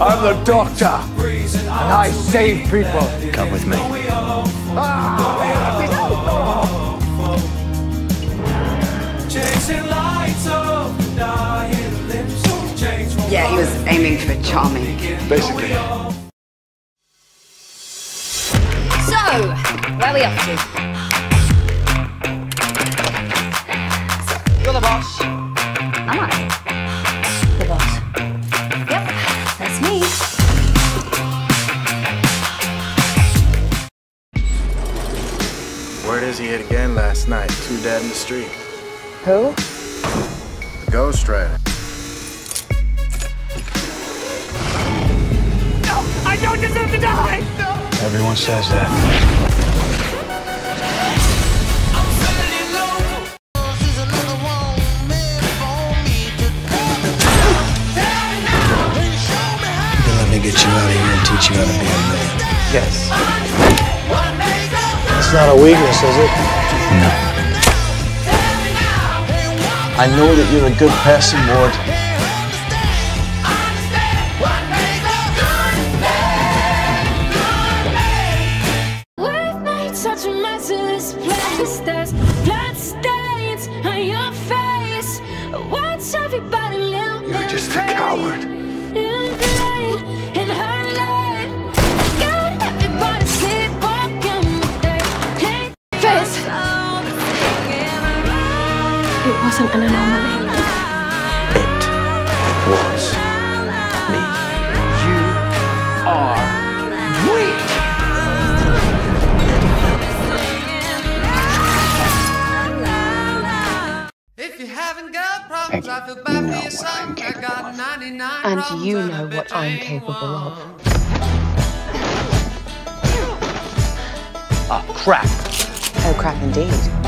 I'm the doctor, and I save people. Come with me. Yeah, he was aiming for charming. Basically. So, where are we up to? You're the boss. Is he hit again last night. Two dead in the street. Who? The Ghost Rider. No! I don't deserve to die! No. Everyone says that. Let me get you out of here and teach you how to be a man. Yes. It's not a weakness, is it? No. I know that you're a good person, Ward. You're just a a wasn't an anomaly. It was me. You are weak. If you haven't got problems, I feel bad know for what yourself. I'm I capable got of. 99 And you know what I'm capable of. one. Ah, crap. Oh, crap indeed.